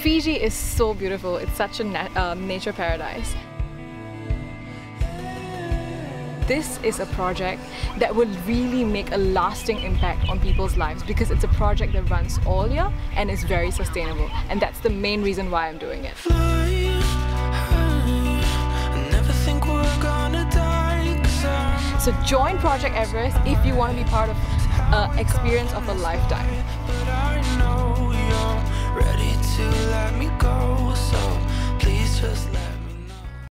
Fiji is so beautiful. It's such a na um, nature paradise. This is a project that will really make a lasting impact on people's lives because it's a project that runs all year and is very sustainable. And that's the main reason why I'm doing it. So join Project Everest if you want to be part of an experience of a lifetime.